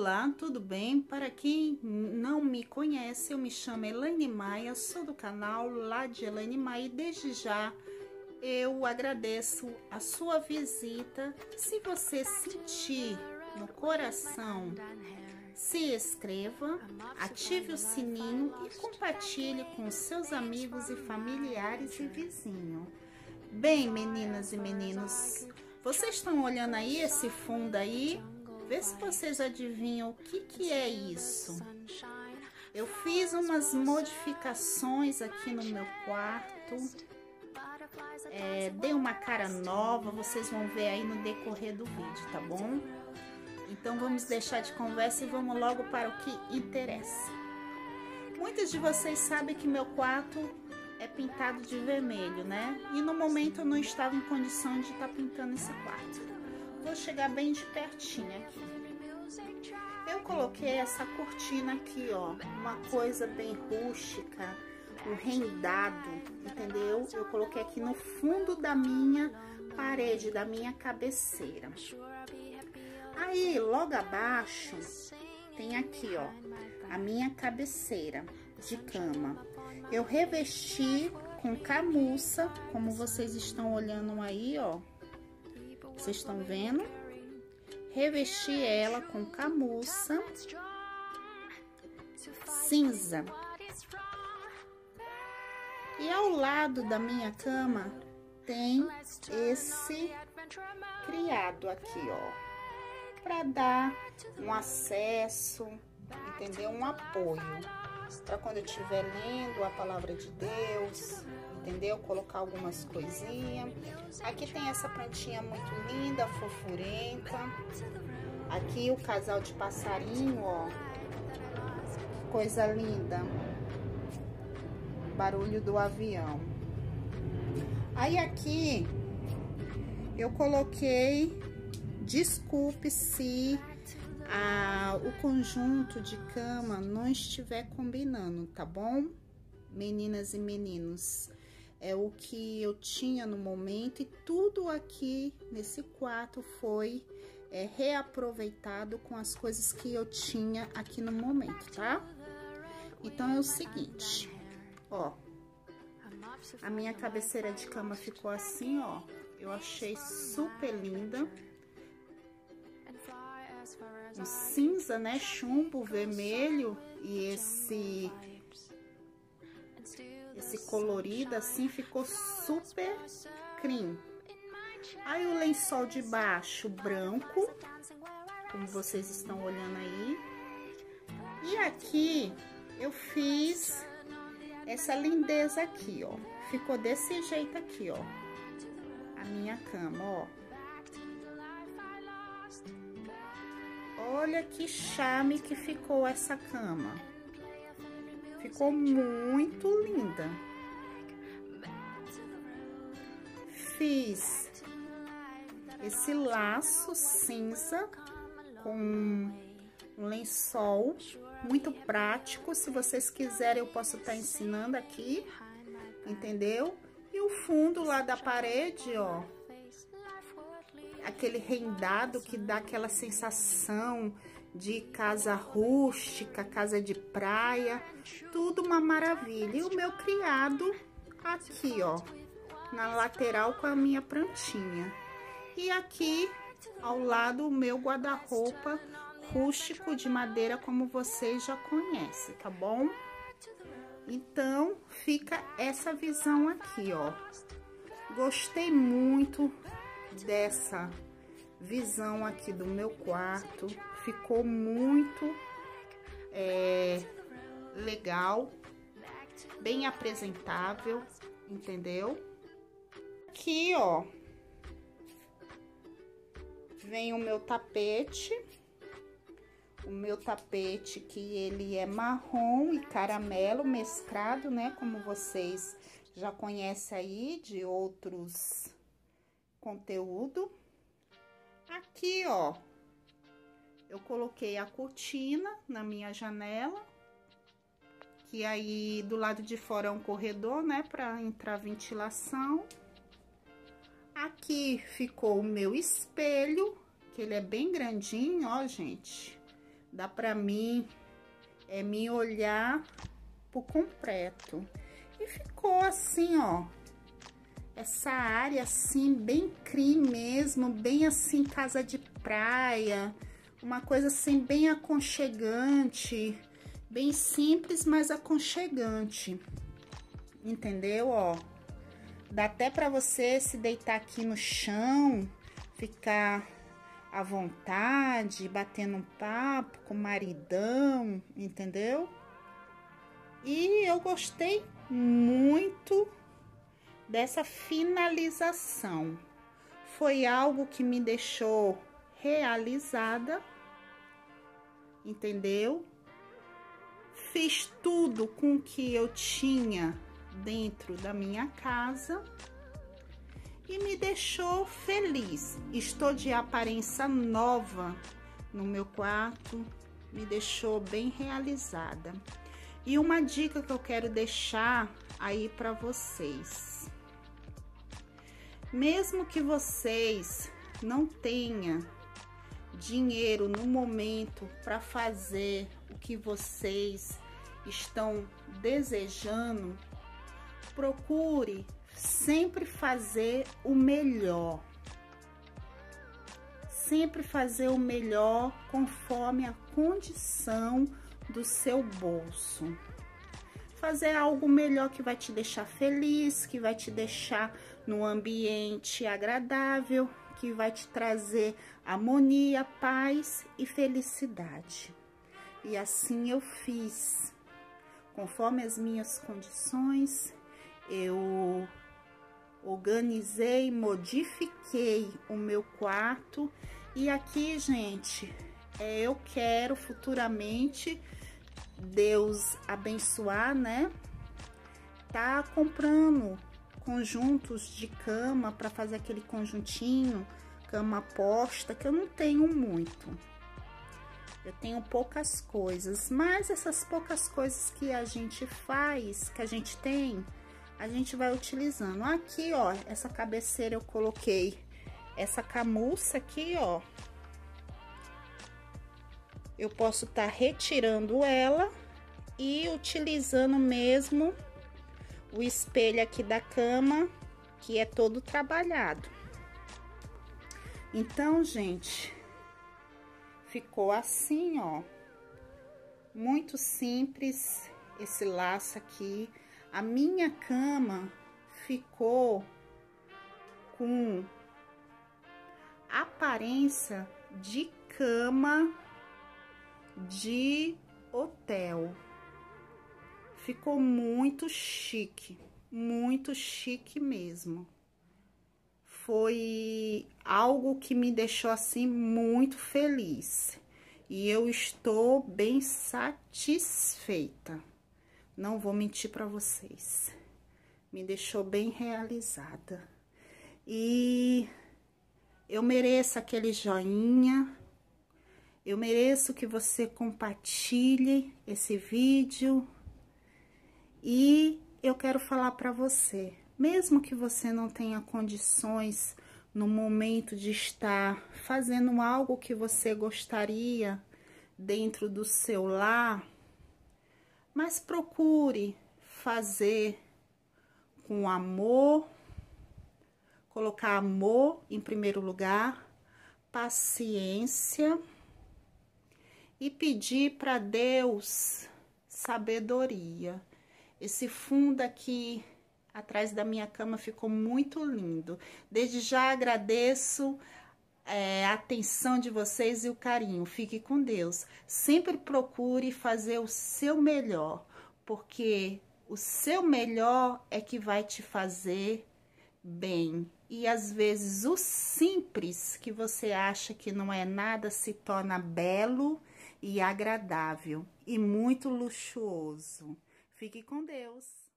Olá, tudo bem? Para quem não me conhece, eu me chamo Elaine Maia, sou do canal lá de Elaine Maia e desde já eu agradeço a sua visita. Se você sentir no coração, se inscreva, ative o sininho e compartilhe com seus amigos e familiares e vizinhos. Bem, meninas e meninos, vocês estão olhando aí esse fundo aí? Vê se vocês adivinham o que, que é isso. Eu fiz umas modificações aqui no meu quarto. É, dei uma cara nova, vocês vão ver aí no decorrer do vídeo, tá bom? Então vamos deixar de conversa e vamos logo para o que interessa. Muitos de vocês sabem que meu quarto é pintado de vermelho, né? E no momento eu não estava em condição de estar tá pintando esse quarto vou chegar bem de pertinho aqui. Eu coloquei essa cortina aqui, ó, uma coisa bem rústica, um rendado, entendeu? Eu coloquei aqui no fundo da minha parede, da minha cabeceira. Aí, logo abaixo, tem aqui, ó, a minha cabeceira de cama. Eu revesti com camuça, como vocês estão olhando aí, ó. Vocês estão vendo? Revesti ela com camuça cinza. E ao lado da minha cama tem esse criado aqui, ó. Para dar um acesso, entendeu? Um apoio. Para quando eu estiver lendo a palavra de Deus, entendeu? Colocar algumas coisinhas. Aqui tem essa plantinha muito linda, fofurenta. Aqui o casal de passarinho, ó. Coisa linda. Barulho do avião. Aí aqui eu coloquei, desculpe se a, o conjunto de cama não estiver combinando, tá bom? Meninas e meninos, é o que eu tinha no momento e tudo aqui nesse quarto foi é, reaproveitado com as coisas que eu tinha aqui no momento, tá? Então é o seguinte, ó, a minha cabeceira de cama ficou assim, ó, eu achei super linda. Um cinza, né, chumbo vermelho e esse esse colorido assim ficou super cream. Aí o lençol de baixo branco, como vocês estão olhando aí. E aqui eu fiz essa lindeza aqui, ó. Ficou desse jeito aqui, ó. A minha cama, ó. Olha que charme que ficou essa cama. Ficou muito linda. Fiz esse laço cinza com um lençol muito prático. Se vocês quiserem, eu posso estar tá ensinando aqui, entendeu? E o fundo lá da parede, ó, aquele rendado que dá aquela sensação de casa rústica, casa de praia, tudo uma maravilha. E o meu criado aqui, ó, na lateral com a minha plantinha. E aqui ao lado o meu guarda-roupa rústico de madeira, como vocês já conhecem, tá bom? Então, fica essa visão aqui, ó. Gostei muito dessa visão aqui do meu quarto. Ficou muito é, legal, bem apresentável, entendeu? Aqui, ó, vem o meu tapete. O meu tapete que ele é marrom e caramelo mesclado, né? Como vocês já conhecem aí de outros conteúdo. Aqui, ó, eu coloquei a cortina na minha janela, que aí do lado de fora é um corredor, né, para entrar ventilação. Aqui ficou o meu espelho, que ele é bem grandinho, ó, gente. dá para mim é me olhar por completo. E ficou assim, ó. Essa área assim, bem crime mesmo, bem assim, casa de praia. Uma coisa assim, bem aconchegante. Bem simples, mas aconchegante. Entendeu, ó? Dá até para você se deitar aqui no chão, ficar à vontade, batendo um papo com o maridão, entendeu? E eu gostei muito dessa finalização. Foi algo que me deixou realizada, entendeu? Fiz tudo com o que eu tinha dentro da minha casa e me deixou feliz. Estou de aparência nova no meu quarto, me deixou bem realizada. E uma dica que eu quero deixar aí para vocês. Mesmo que vocês não tenham dinheiro no momento para fazer o que vocês estão desejando, procure sempre fazer o melhor. Sempre fazer o melhor conforme a condição do seu bolso. Fazer algo melhor que vai te deixar feliz, que vai te deixar no ambiente agradável, que vai te trazer harmonia, paz e felicidade. E assim eu fiz, conforme as minhas condições, eu organizei, modifiquei o meu quarto e aqui, gente, é, eu quero futuramente Deus abençoar, né? Tá comprando conjuntos de cama para fazer aquele conjuntinho, cama posta, que eu não tenho muito. Eu tenho poucas coisas, mas essas poucas coisas que a gente faz, que a gente tem, a gente vai utilizando. Aqui, ó, essa cabeceira eu coloquei essa camuça aqui, ó. Eu posso estar tá retirando ela e utilizando mesmo o espelho aqui da cama, que é todo trabalhado. Então, gente, ficou assim, ó. Muito simples esse laço aqui. A minha cama ficou com aparência de cama de hotel. Ficou muito chique, muito chique mesmo. Foi algo que me deixou assim muito feliz. E eu estou bem satisfeita. Não vou mentir para vocês. Me deixou bem realizada. E eu mereço aquele joinha. Eu mereço que você compartilhe esse vídeo. E eu quero falar para você, mesmo que você não tenha condições no momento de estar fazendo algo que você gostaria dentro do seu lar, mas procure fazer com amor, colocar amor em primeiro lugar, paciência e pedir para Deus sabedoria. Esse fundo aqui atrás da minha cama ficou muito lindo. Desde já agradeço é, a atenção de vocês e o carinho. Fique com Deus. Sempre procure fazer o seu melhor, porque o seu melhor é que vai te fazer bem. E às vezes o simples que você acha que não é nada se torna belo e agradável e muito luxuoso. Fique com Deus.